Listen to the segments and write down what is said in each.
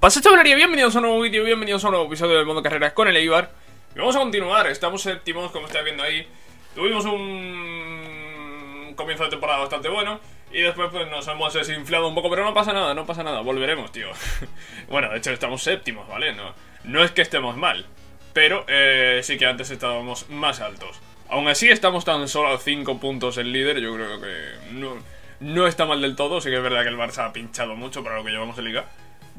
Pasa chavalería, bienvenidos a un nuevo vídeo, bienvenidos a un nuevo episodio del Mundo Carreras con el Eibar. Y vamos a continuar, estamos séptimos como estáis viendo ahí. Tuvimos un comienzo de temporada bastante bueno Y después pues nos hemos desinflado un poco, pero no pasa nada, no pasa nada, volveremos tío. Bueno, de hecho estamos séptimos, ¿vale? No, no es que estemos mal Pero eh, sí que antes estábamos más altos. Aún así estamos tan solo a 5 puntos el líder, yo creo que no, no está mal del todo Sí que es verdad que el Barça ha pinchado mucho para lo que llevamos en Liga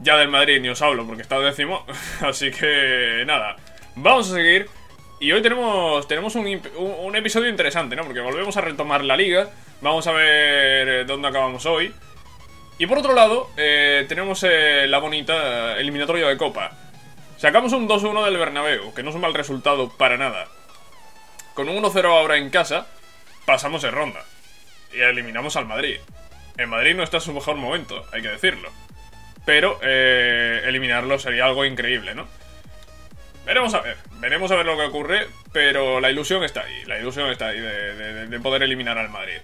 ya del Madrid ni os hablo porque está décimo. Así que nada, vamos a seguir. Y hoy tenemos, tenemos un, un, episodio interesante, ¿no? Porque volvemos a retomar la liga. Vamos a ver eh, dónde acabamos hoy. Y por otro lado, eh, tenemos eh, la bonita eliminatoria de Copa. Sacamos un 2-1 del Bernabéu, que no es un mal resultado para nada. Con un 1-0 ahora en casa, pasamos en ronda. Y eliminamos al Madrid. En Madrid no está en su mejor momento, hay que decirlo. Pero eh, eliminarlo sería algo increíble, ¿no? Veremos a ver, veremos a ver lo que ocurre, pero la ilusión está ahí, la ilusión está ahí de, poder eliminar al Madrid.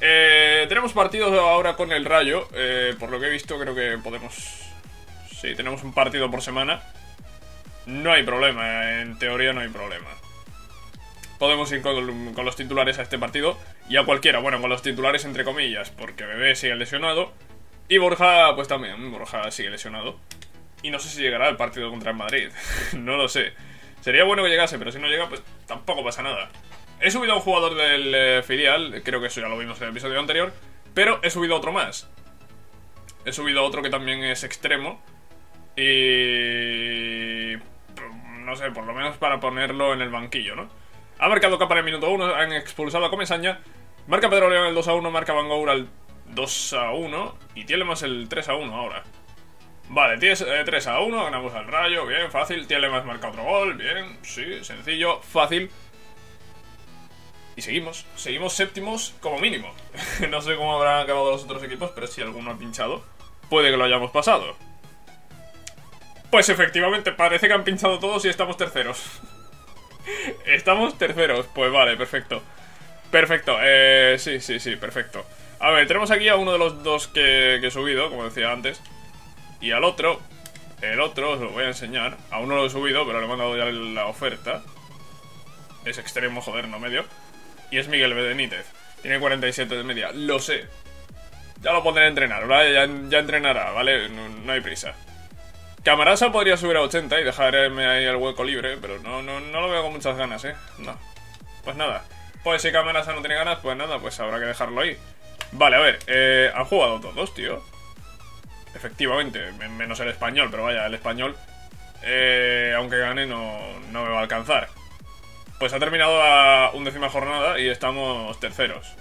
Eh, tenemos partidos ahora con el Rayo, eh, por lo que he visto creo que podemos... Sí, tenemos un partido por semana. No hay problema, en teoría no hay problema. Podemos ir con, con los titulares a este partido y a cualquiera, bueno, con los titulares entre comillas, porque Bebé sigue lesionado. Y Borja, pues también, Borja sigue lesionado. Y no sé si llegará al partido contra el Madrid. no lo sé. Sería bueno que llegase, pero si no llega, pues tampoco pasa nada. He subido a un jugador del eh, filial, creo que eso ya lo vimos en el episodio anterior, pero he subido otro más. He subido otro que también es extremo. Y... No sé, por lo menos para ponerlo en el banquillo, ¿no? Ha marcado capa en el minuto 1, han expulsado a Comesaña. Marca Pedro León el 2 a 1, marca Van Gour al 2 a 1 y tiene más el 3 a 1 ahora. Vale, tienes 3 a 1, ganamos al rayo, bien, fácil. Tiene más marca otro gol, bien, sí, sencillo, fácil. Y seguimos, seguimos séptimos como mínimo. no sé cómo habrán acabado los otros equipos, pero si alguno ha pinchado, puede que lo hayamos pasado. Pues efectivamente, parece que han pinchado todos y estamos terceros. estamos terceros, pues vale, perfecto. Perfecto, eh, sí, sí, sí, perfecto. A ver, tenemos aquí a uno de los dos que, he subido, como decía antes. Y al otro, el otro, os lo voy a enseñar. Aún no lo he subido, pero le he mandado ya la oferta. Es extremo, joder, no medio. Y es Miguel Benítez. Tiene 47 de media, lo sé. Ya lo pondré a entrenar, ¿vale? Ya, entrenará, ¿vale? No, hay prisa. Camarasa podría subir a 80 y dejarme ahí el hueco libre, pero no, no, no lo veo con muchas ganas, ¿eh? No. Pues nada. Pues si Camarasa no tiene ganas, pues nada, pues habrá que dejarlo ahí. Vale, a ver, eh, han jugado todos, tío. Efectivamente, menos el español, pero vaya, el español, eh, aunque gane, no, no me va a alcanzar. Pues ha terminado la undécima jornada y estamos terceros.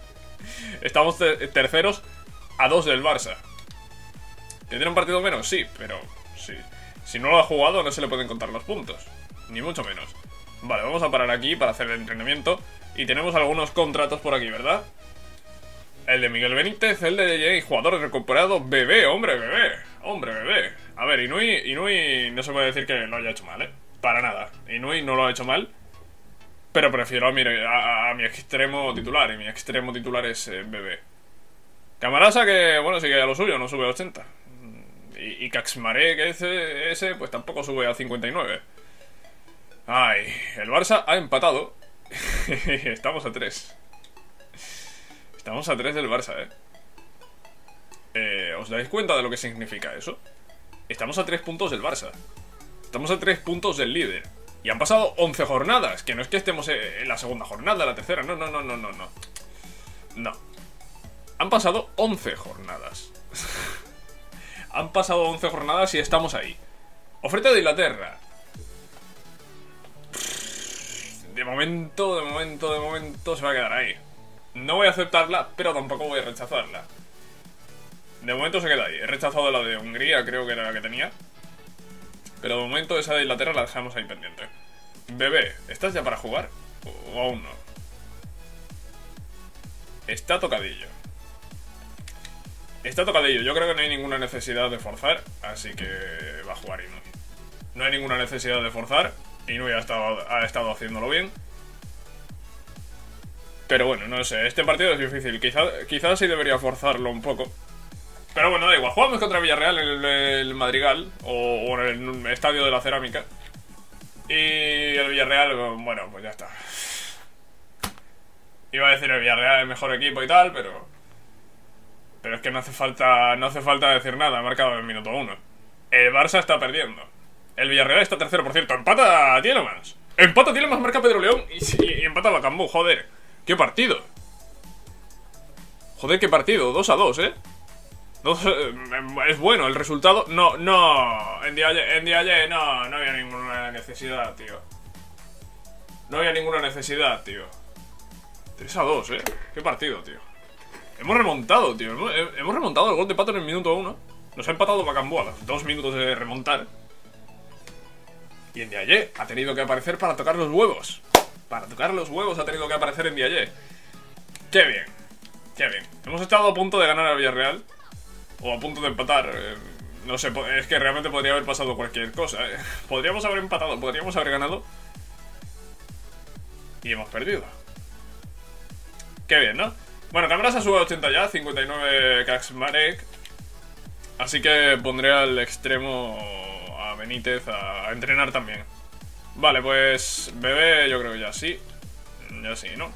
estamos terceros a dos del Barça. ¿Tendrá un partido menos? Sí, pero sí. Si no lo ha jugado, no se le pueden contar los puntos. Ni mucho menos. Vale, vamos a parar aquí para hacer el entrenamiento. Y tenemos algunos contratos por aquí, ¿verdad? El de Miguel Benítez, el de jugador recuperado, bebé, hombre, bebé, hombre, bebé. A ver, Inui, Inui no se puede decir que lo haya hecho mal, ¿eh? Para nada. Inui no lo ha hecho mal, pero prefiero a mi, a, mi extremo titular, y mi extremo titular es eh, bebé. Camarasa que, bueno, sigue a lo suyo, no sube a 80. Y, y Caxmaré, que ese, ese, pues tampoco sube a 59. Ay, el Barça ha empatado. Estamos a 3. Estamos a 3 del Barça, ¿eh? ¿eh? ¿Os dais cuenta de lo que significa eso? Estamos a 3 puntos del Barça. Estamos a 3 puntos del líder. Y han pasado 11 jornadas. Que no es que estemos en la segunda jornada, la tercera. No, no, no, no, no, no. No. Han pasado 11 jornadas. Han pasado 11 jornadas y estamos ahí. Oferta de Inglaterra. De momento, de momento, de momento se va a quedar ahí. No voy a aceptarla, pero tampoco voy a rechazarla. De momento se queda ahí. He rechazado la de Hungría, creo que era la que tenía. Pero de momento esa de Inglaterra la dejamos ahí pendiente. Bebé, ¿estás ya para jugar? ¿O aún no? Está tocadillo. Está tocadillo. Yo creo que no hay ninguna necesidad de forzar, así que va a jugar Inui. No hay ninguna necesidad de forzar. Inui ha estado, ha estado haciéndolo bien. Pero bueno, no sé, este partido es difícil. Quizás quizá sí debería forzarlo un poco. Pero bueno, da igual. Jugamos contra Villarreal en el, Madrigal o, en el Estadio de la Cerámica. Y el Villarreal, bueno, pues ya está. Iba a decir el Villarreal es el mejor equipo y tal, pero... Pero es que no hace falta, no hace falta decir nada, ha marcado en el minuto uno. El Barça está perdiendo. El Villarreal está tercero, por cierto. Empata Tielemans. Empata Tielemans, marca Pedro León y, y, y empata Bacambú, joder. ¡Qué partido! Joder, qué partido. 2 a 2, ¿eh? eh es bueno el resultado. No, no. En día, en no, no había ninguna necesidad, tío. No había ninguna necesidad, tío. 3 a 2, ¿eh? Qué partido, tío. Hemos remontado, tío. Hemos, remontado el gol de Pato en el minuto 1. Nos ha empatado Bacambú 2 minutos de remontar. Y en Diaye ha tenido que aparecer para tocar los huevos. Para tocar los huevos ha tenido que aparecer en Diaye. Qué bien. Qué bien. Hemos estado a punto de ganar a Villarreal. O a punto de empatar. Eh, no sé, es que realmente podría haber pasado cualquier cosa. Eh. Podríamos haber empatado, podríamos haber ganado. Y hemos perdido. Qué bien, ¿no? Bueno, Camarasa sube a 80 ya, 59 Kaxmarek. Así que pondré al extremo a Benítez a, entrenar también. Vale, pues Bebé yo creo que ya sí. Ya sí, ¿no?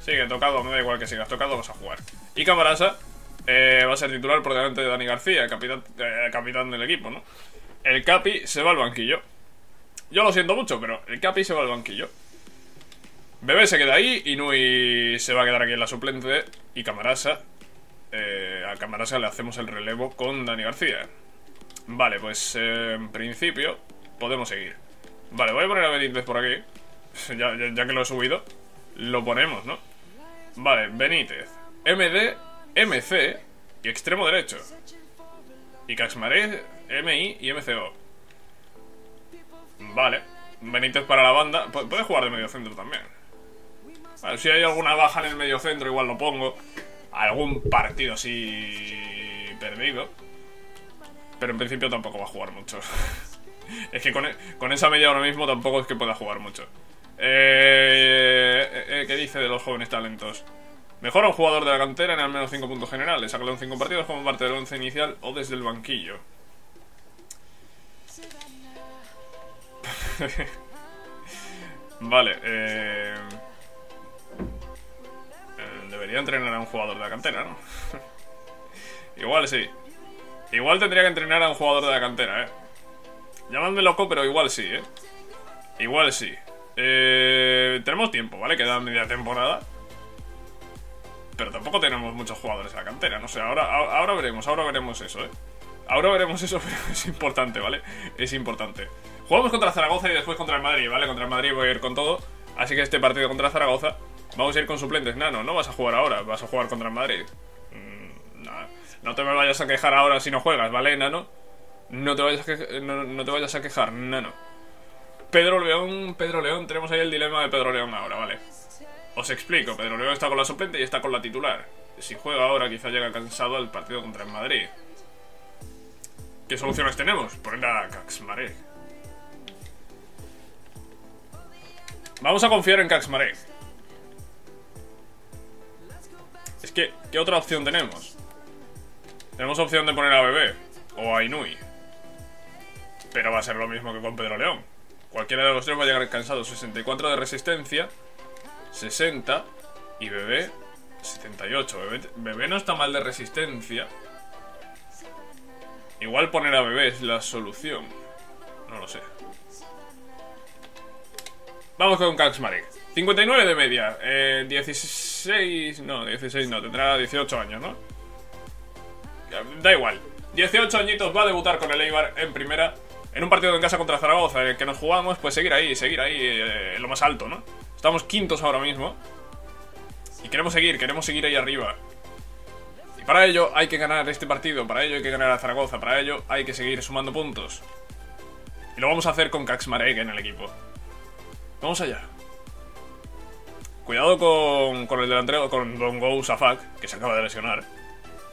Sigue tocado, me da igual que sigas tocado, vas a jugar. Y Camarasa eh, va a ser titular por delante de Dani García, capitán, eh, capitán del equipo, ¿no? El Capi se va al banquillo. Yo lo siento mucho, pero el Capi se va al banquillo. Bebé se queda ahí, Inui se va a quedar aquí en la suplente y Camarasa, eh, a Camarasa le hacemos el relevo con Dani García. Vale, pues en principio podemos seguir. Vale, voy a poner a Benítez por aquí, ya, que lo he subido, lo ponemos, ¿no? Vale, Benítez, MD, MC y extremo derecho. Y Caxmaré, MI y MCO. Vale. Benítez para la banda. Puede jugar de medio centro también. Vale, si hay alguna baja en el medio centro, igual lo pongo. Algún partido así perdido. Pero en principio tampoco va a jugar mucho. es que con, e, con, esa media ahora mismo tampoco es que pueda jugar mucho. Eh, eh, eh, ¿Qué dice de los jóvenes talentos? Mejora un jugador de la cantera en al menos 5 puntos generales. Sácalo en 5 partidos como parte del 11 inicial o desde el banquillo. vale, eh... Debería entrenar a un jugador de la cantera, ¿no? igual sí. Igual tendría que entrenar a un jugador de la cantera, ¿eh? Llamadme loco, pero igual sí, ¿eh? Igual sí. Eh, tenemos tiempo, ¿vale? Queda media temporada. Pero tampoco tenemos muchos jugadores en la cantera. No sé, ahora, ahora veremos, ahora veremos eso, ¿eh? Ahora veremos eso, pero es importante, ¿vale? Es importante. Jugamos contra Zaragoza y después contra el Madrid, ¿vale? Contra el Madrid voy a ir con todo. Así que este partido contra Zaragoza Vamos a ir con suplentes. Nano, no vas a jugar ahora, vas a jugar contra el Madrid. Mm, no, te me vayas a quejar ahora si no juegas, ¿vale, Nano? No te vayas a, no, te vayas a quejar. Pedro León, Pedro León, tenemos ahí el dilema de Pedro León ahora, ¿vale? Os explico, Pedro León está con la suplente y está con la titular. Si juega ahora, quizá llega cansado al partido contra el Madrid. ¿Qué soluciones tenemos? Poner a Caxmarek. Vamos a confiar en Caxmarek. Es que, ¿qué otra opción tenemos? Tenemos opción de poner a Bebé o a Inui. Pero va a ser lo mismo que con Pedro León. Cualquiera de los tres va a llegar cansado. 64 de resistencia, 60 y Bebé 78. Bebé, no está mal de resistencia. Igual poner a Bebé es la solución. No lo sé. Vamos con Kaxmarek. 59 de media. Eh, 16... No, 16 no. Tendrá 18 años, ¿no? Da igual. 18 añitos va a debutar con el Eibar en primera. En un partido en casa contra Zaragoza en el que nos jugamos, pues seguir ahí, seguir ahí eh, en lo más alto, ¿no? Estamos quintos ahora mismo. Y queremos seguir, queremos seguir ahí arriba. Y para ello hay que ganar este partido, para ello hay que ganar a Zaragoza, para ello hay que seguir sumando puntos. Y lo vamos a hacer con Kaxmarek en el equipo. Vamos allá. Cuidado con, el delantero, con Don Go Safak, que se acaba de lesionar.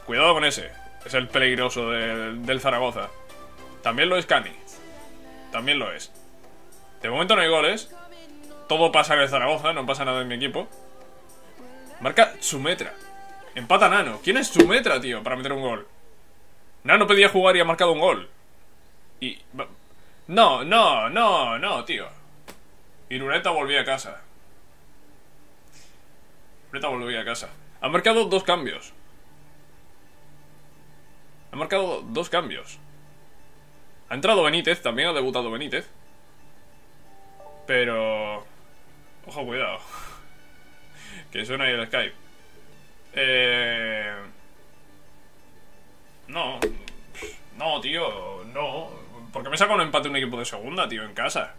Cuidado con ese. Es el peligroso del Zaragoza. También lo es Cani. También lo es. De momento no hay goles. Todo pasa en Zaragoza, no pasa nada en mi equipo. Marca Sumetra. Empata Nano. ¿Quién es su metra, tío, para meter un gol? Nano pedía jugar y ha marcado un gol. Y... No, no, no, no, tío. Irureta volvía a casa. Irureta volvía a casa. Ha marcado dos cambios. Ha marcado dos cambios. Ha entrado Benítez, también ha debutado Benítez. Pero... Ojo, cuidado. que suena ahí el Skype. Eh... No. No, tío, no. Porque me saca un empate un equipo de segunda, tío, en casa.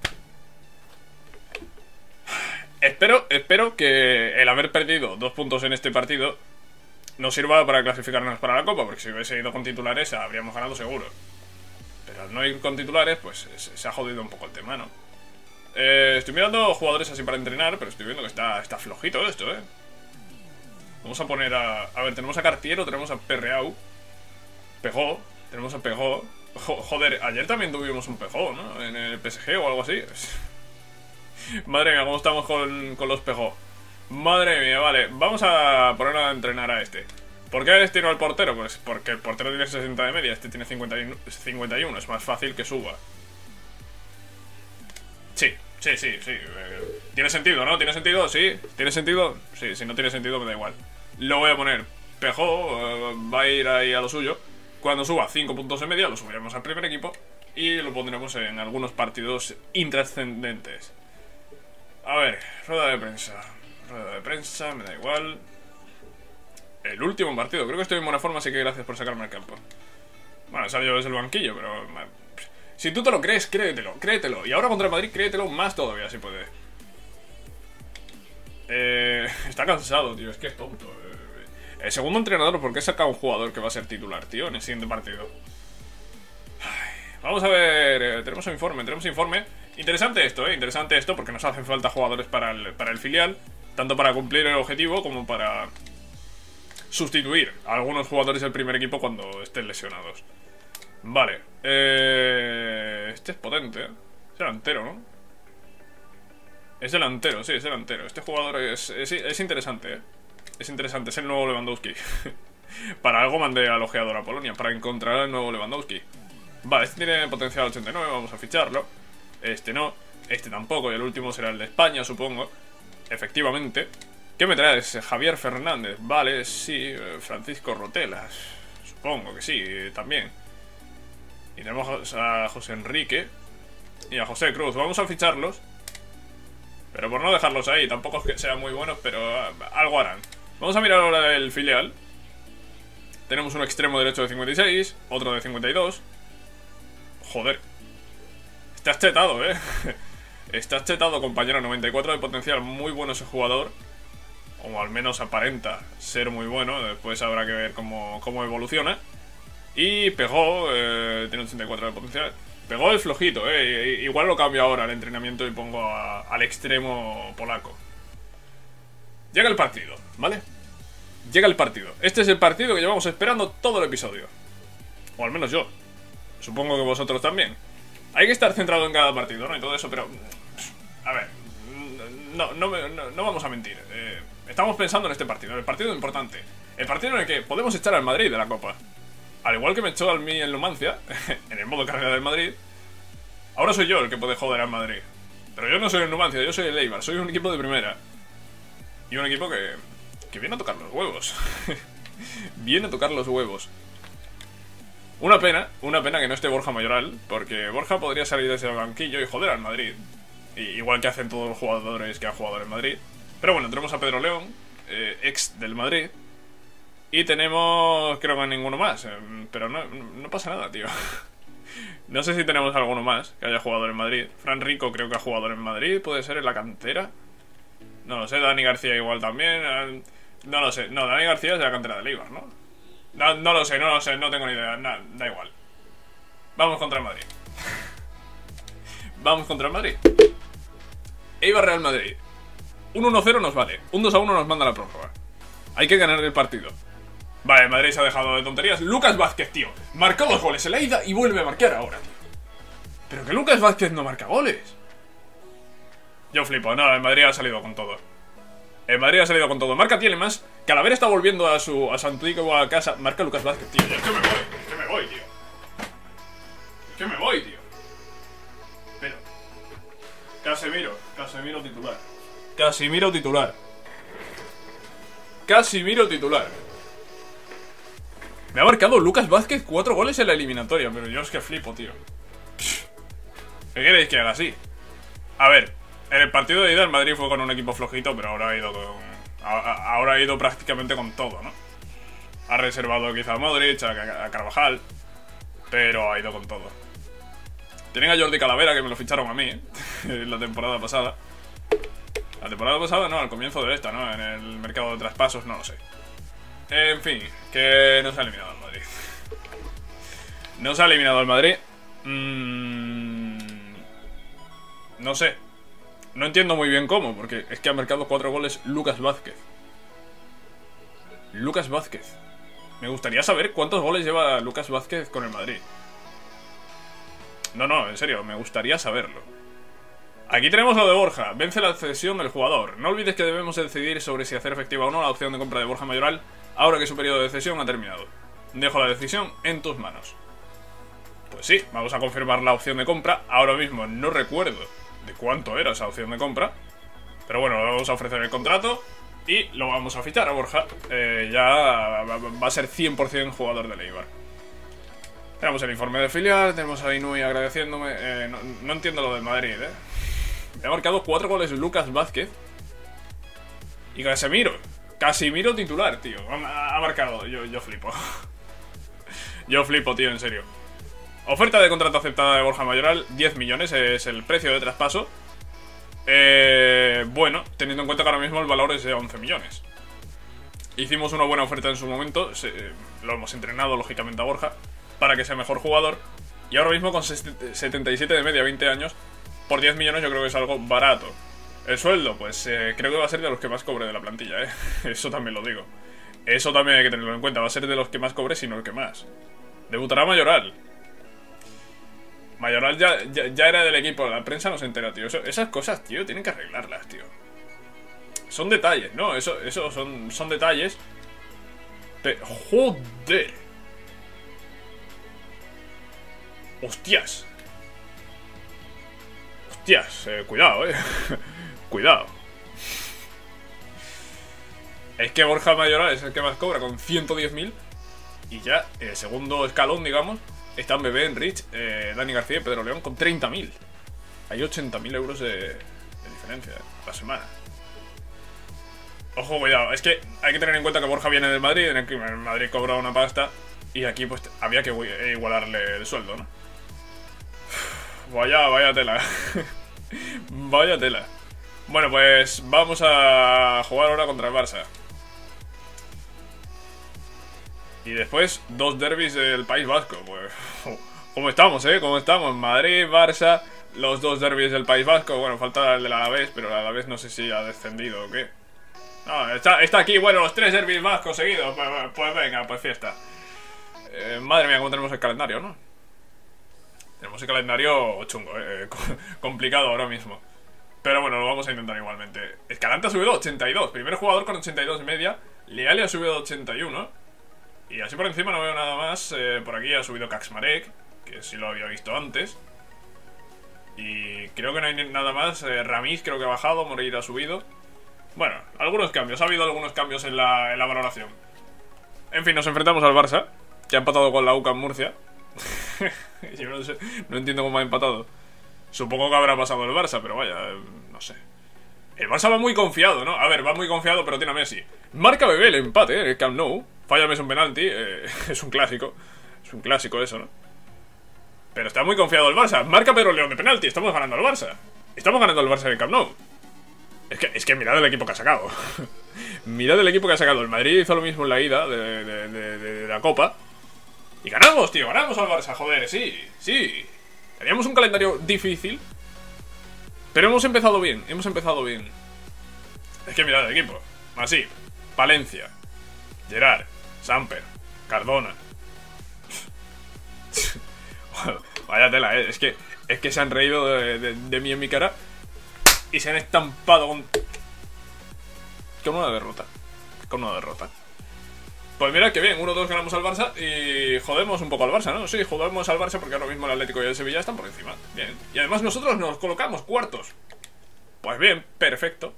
Espero, espero que el haber perdido dos puntos en este partido nos sirva para clasificarnos para la Copa, porque si hubiese ido con titulares habríamos ganado seguro. Pero al no ir con titulares, pues se ha jodido un poco el tema, ¿no? Eh, estoy mirando jugadores así para entrenar, pero estoy viendo que está, está flojito esto, ¿eh? Vamos a poner a... A ver, tenemos a Cartiero, tenemos a Perreau. Pegó, tenemos a Pegó. joder, ayer también tuvimos un Pegó, ¿no? En el PSG o algo así. Madre mía, ¿cómo estamos con, con los Pegó? Madre mía, vale. Vamos a poner a entrenar a este. ¿Por qué este no al portero? Pues porque el portero tiene 60 de media, este tiene 51. Es más fácil que suba. Sí, sí, sí, sí. Eh, tiene sentido, ¿no? ¿Tiene sentido? Sí. ¿Tiene sentido? Sí, si no tiene sentido me da igual. Lo voy a poner. Pejo eh, va a ir ahí a lo suyo. Cuando suba 5 puntos de media, lo subiremos al primer equipo y lo pondremos en algunos partidos intrascendentes. A ver, rueda de prensa rueda de prensa, me da igual. El último partido, creo que estoy en buena forma, así que gracias por sacarme al campo. Bueno, salió desde el banquillo, pero... Si tú te lo crees, créetelo, créetelo. Y ahora contra el Madrid, créetelo más todavía, si puede. Eh, está cansado, tío, es que es tonto. Eh. El segundo entrenador, ¿por qué saca un jugador que va a ser titular, tío, en el siguiente partido? vamos a ver, eh, tenemos un informe, tenemos informe. Interesante esto, eh, interesante esto, porque nos hacen falta jugadores para el, para el filial. Tanto para cumplir el objetivo como para sustituir a algunos jugadores del primer equipo cuando estén lesionados. Vale. Eh, este es potente. ¿eh? Es delantero, ¿no? Es delantero, sí, es delantero. Este jugador es, es, interesante, ¿eh? Es interesante, es el nuevo Lewandowski. para algo mandé al ojeador a Polonia, para encontrar al nuevo Lewandowski. Vale, este tiene potencial 89, vamos a ficharlo. Este no, este tampoco, y el último será el de España, supongo. Efectivamente. ¿Qué me traes? Javier Fernández. Vale, sí. Francisco Rotelas. Supongo que sí, también. Y tenemos a José Enrique. Y a José Cruz. Vamos a ficharlos. Pero por no dejarlos ahí. Tampoco es que sean muy buenos, pero eh, algo harán. Vamos a mirar ahora el filial. Tenemos un extremo derecho de 56. Otro de 52. Joder. Estás chetado, eh. Está chetado, compañero. 94 de potencial, muy bueno ese jugador. O al menos aparenta ser muy bueno. Después habrá que ver cómo, evoluciona. Y pegó, eh, tiene 84 de potencial. Pegó el flojito, eh. Igual lo cambio ahora al entrenamiento y pongo al extremo polaco. Llega el partido, ¿vale? Llega el partido. Este es el partido que llevamos esperando todo el episodio. O al menos yo. Supongo que vosotros también. Hay que estar centrado en cada partido, ¿no? Y todo eso, pero a ver, no, no, no, vamos a mentir. Eh, estamos pensando en este partido, el partido importante. El partido en el que podemos echar al Madrid de la Copa. Al igual que me echó al mí en Numancia, en el modo carrera del Madrid, ahora soy yo el que puede joder al Madrid. Pero yo no soy el Numancia, yo soy el Eibar, soy un equipo de primera. Y un equipo que, que viene a tocar los huevos. viene a tocar los huevos. Una pena, una pena que no esté Borja Mayoral, porque Borja podría salir desde el banquillo y joder al Madrid igual que hacen todos los jugadores que han jugado en Madrid. Pero bueno, tenemos a Pedro León, eh, ex del Madrid. Y tenemos, creo que ninguno más. Eh, pero no, no pasa nada, tío. no sé si tenemos alguno más que haya jugado en Madrid. Fran Rico creo que ha jugado en Madrid. Puede ser en la cantera. No lo sé, Dani García igual también. Eh, no lo sé. No, Dani García es de la cantera de Leibar, ¿no? ¿no? No lo sé, no lo sé, no tengo ni idea. da igual. Vamos contra el Madrid. Vamos contra el Madrid. Eibar Real Madrid. Un 1-0 nos vale. Un 2-1 nos manda la prórroga. Hay que ganar el partido. Vale, Madrid se ha dejado de tonterías. Lucas Vázquez, tío. Marcó dos goles en la ida y vuelve a marcar ahora, tío. Pero que Lucas Vázquez no marca goles. Yo flipo. No, el Madrid ha salido con todo. El Madrid ha salido con todo. Marca tiene más. Calavera está volviendo a su, a su antigua casa. Marca Lucas Vázquez, tío. Es que me voy, es que me voy, tío. Es que me voy, tío. Espera. Casemiro, Casemiro titular. Casimiro titular. Casimiro titular. Me ha marcado Lucas Vázquez cuatro goles en la eliminatoria, pero yo es que flipo, tío. ¿Qué queréis que haga así? A ver, en el partido de ida el Madrid fue con un equipo flojito, pero ahora ha ido con, ahora ha ido prácticamente con todo, ¿no? Ha reservado quizá a Modric, a, Carvajal, pero ha ido con todo. Tienen a Jordi Calavera, que me lo ficharon a mí, ¿eh? la temporada pasada. La temporada pasada, no, al comienzo de esta, ¿no? En el mercado de traspasos, no lo sé. En fin, que no se ha eliminado el Madrid. No se ha eliminado el Madrid. Mm, no sé. No entiendo muy bien cómo, porque es que ha marcado cuatro goles Lucas Vázquez. Lucas Vázquez. Me gustaría saber cuántos goles lleva Lucas Vázquez con el Madrid. No, no, en serio, me gustaría saberlo. Aquí tenemos lo de Borja. Vence la cesión del jugador. No olvides que debemos decidir sobre si hacer efectiva o no la opción de compra de Borja Mayoral ahora que su periodo de cesión ha terminado. Dejo la decisión en tus manos. Pues sí, vamos a confirmar la opción de compra. Ahora mismo no recuerdo de cuánto era esa opción de compra. Pero bueno, vamos a ofrecer el contrato y lo vamos a fichar a Borja. Eh, ya va a ser 100% jugador de Leibar. Tenemos el informe de filial, tenemos a Inui agradeciéndome. Eh, no, entiendo lo del Madrid, ¿eh? Ha marcado 4 goles Lucas Vázquez. Y Casemiro. Casimiro titular, tío. Ha, marcado. Yo, yo flipo. yo flipo, tío, en serio. Oferta de contrato aceptada de Borja Mayoral, 10 millones es el precio de traspaso. Eh, bueno, teniendo en cuenta que ahora mismo el valor es de 11 millones. Hicimos una buena oferta en su momento, lo hemos entrenado lógicamente a Borja, para que sea mejor jugador. Y ahora mismo con 77 de media, 20 años, por 10 millones yo creo que es algo barato. El sueldo, pues eh, creo que va a ser de los que más cobre de la plantilla, ¿eh? Eso también lo digo. Eso también hay que tenerlo en cuenta, va a ser de los que más cobre, sino el que más. Debutará Mayoral. Mayoral ya, ya, era del equipo, la prensa no se entera, tío. esas cosas, tío, tienen que arreglarlas, tío. Son detalles, ¿no? Eso, eso son, son detalles. Joder. Hostias. Hostias, eh, cuidado, eh. cuidado. Es que Borja Mayoral es el que más cobra con 110.000. Y ya, el segundo escalón, digamos, están Bebé, Enrich, eh, Dani García y Pedro León con 30.000. Hay 80.000 euros de, diferencia eh, la semana. Ojo, cuidado. Es que hay que tener en cuenta que Borja viene del Madrid, en el Madrid cobra una pasta y aquí pues había que igualarle el sueldo, ¿no? Vaya, vaya tela. vaya tela. Bueno, pues vamos a jugar ahora contra el Barça. Y después dos derbis del País Vasco. Pues, ¿cómo estamos, eh? ¿Cómo estamos? Madrid, Barça, los dos derbis del País Vasco. Bueno, falta el del Alavés, pero el Alavés no sé si ha descendido o qué. Está, está aquí, bueno, los tres derbis vascos seguidos. Pues, pues venga, pues fiesta. Eh, madre mía, cómo tenemos el calendario, ¿no? Tenemos el calendario chungo, eh, complicado ahora mismo. Pero bueno, lo vamos a intentar igualmente. Escalante ha subido 82, primer jugador con 82 media. Leale ha subido 81. Y así por encima no veo nada más. Eh, por aquí ha subido Kaxmarek, que sí lo había visto antes. Y creo que no hay nada más. Eh, Ramis creo que ha bajado, Moreira ha subido. Bueno, algunos cambios. Ha habido algunos cambios en la, en la valoración. En fin, nos enfrentamos al Barça, que ha empatado con la UCA en Murcia. Yo no, sé, no entiendo cómo ha empatado. Supongo que habrá pasado el Barça, pero vaya, no sé. El Barça va muy confiado, ¿no? A ver, va muy confiado, pero tiene a Messi. Marca Bebé el empate, ¿eh? El Camp Nou. Falla Messi un penalti. Eh, es un clásico. Es un clásico eso, ¿no? Pero está muy confiado el Barça. Marca Pedro León de penalti. Estamos ganando al Barça. Estamos ganando al Barça en el Camp Nou. Es que, es que mirad el equipo que ha sacado. mirad el equipo que ha sacado. El Madrid hizo lo mismo en la ida de, de la Copa. Y ganamos, tío. Ganamos al Barça, joder. Sí, sí. Teníamos un calendario difícil. Pero hemos empezado bien, hemos empezado bien. Es que mirad el equipo. Así, Valencia, Gerard, Samper, Cardona. Vaya tela, ¿eh? Es que, es que se han reído de, mí en mi cara y se han estampado con... con una derrota. Con una derrota. Pues mira que bien, 1-2 ganamos al Barça y jodemos un poco al Barça, ¿no? Sí, jodemos al Barça porque ahora mismo el Atlético y el Sevilla están por encima. Bien. Y además nosotros nos colocamos cuartos. Pues bien, perfecto.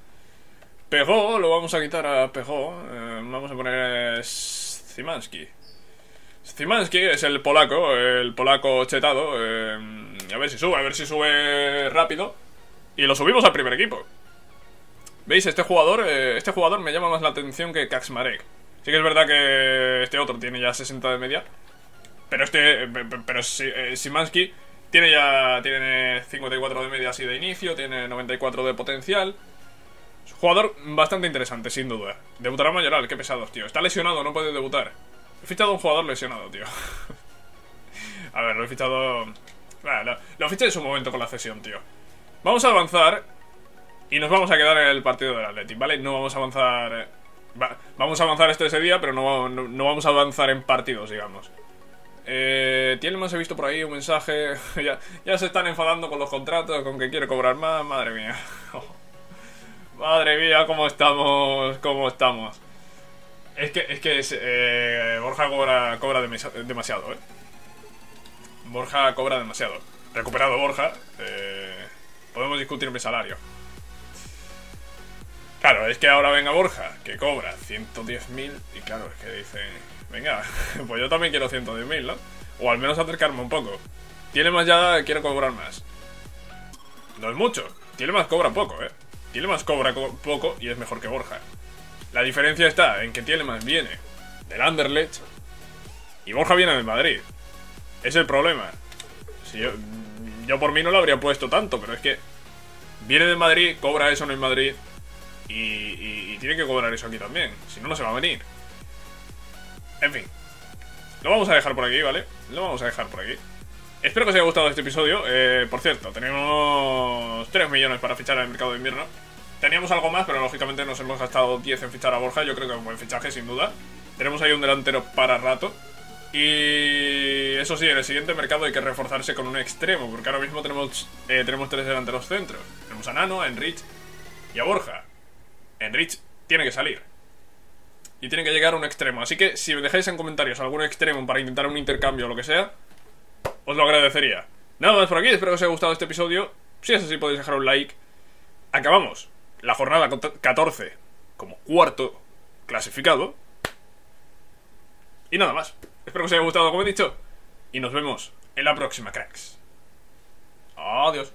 Pegó, lo vamos a quitar a Pegó. Eh, vamos a poner Zimanski. Zimanski es el polaco, el polaco chetado. Eh, a ver si sube, a ver si sube rápido. Y lo subimos al primer equipo. ¿Veis? Este jugador, eh, este jugador me llama más la atención que Kaczmarek. Sí que es verdad que este otro tiene ya 60 de media. Pero este. Pero Simansky tiene ya. Tiene 54 de media así de inicio. Tiene 94 de potencial. Jugador bastante interesante, sin duda. Debutará Mayoral, qué pesados, tío. Está lesionado, no puede debutar. He fichado a un jugador lesionado, tío. a ver, lo he fichado. Bueno, lo, fiché en su momento con la cesión, tío. Vamos a avanzar. Y nos vamos a quedar en el partido del Athletic, ¿vale? No vamos a avanzar vamos a avanzar este ese día, pero no, no, vamos a avanzar en partidos, digamos. Eh, más he visto por ahí un mensaje. ya, ya, se están enfadando con los contratos, con que quiere cobrar más. Madre mía. Madre mía, cómo estamos. Cómo estamos. Es que, es que eh, Borja cobra, cobra demasiado, ¿eh? Borja cobra demasiado. Recuperado Borja. Eh, podemos discutir mi salario. Claro, es que ahora venga Borja, que cobra 110.000 y claro, es que dice, venga, pues yo también quiero 110.000, ¿no? O al menos acercarme un poco. Tiene más ya, quiero cobrar más. No es mucho. Tiene más cobra poco, ¿eh? Tiene más cobra poco y es mejor que Borja. La diferencia está en que Tiene más viene del Anderlecht y Borja viene del Madrid. Es el problema. Si yo, yo por mí no lo habría puesto tanto, pero es que viene del Madrid, cobra eso en el Madrid y, tiene que cobrar eso aquí también. Si no, no se va a venir. En fin. Lo vamos a dejar por aquí, ¿vale? Lo vamos a dejar por aquí. Espero que os haya gustado este episodio. Eh, por cierto, tenemos 3 millones para fichar el mercado de invierno. Teníamos algo más, pero lógicamente nos hemos gastado 10 en fichar a Borja. Yo creo que es un buen fichaje, sin duda. Tenemos ahí un delantero para rato. Y eso sí, en el siguiente mercado hay que reforzarse con un extremo, porque ahora mismo tenemos, eh, tenemos tres delanteros centros. Tenemos a Nano, a Enrich y a Borja. Enrich tiene que salir. Y tiene que llegar a un extremo. Así que si me dejáis en comentarios algún extremo para intentar un intercambio o lo que sea, os lo agradecería. Nada más por aquí, espero que os haya gustado este episodio. Si es así, podéis dejar un like. Acabamos la jornada 14 como cuarto clasificado. Y nada más. Espero que os haya gustado, como he dicho. Y nos vemos en la próxima, cracks. Adiós.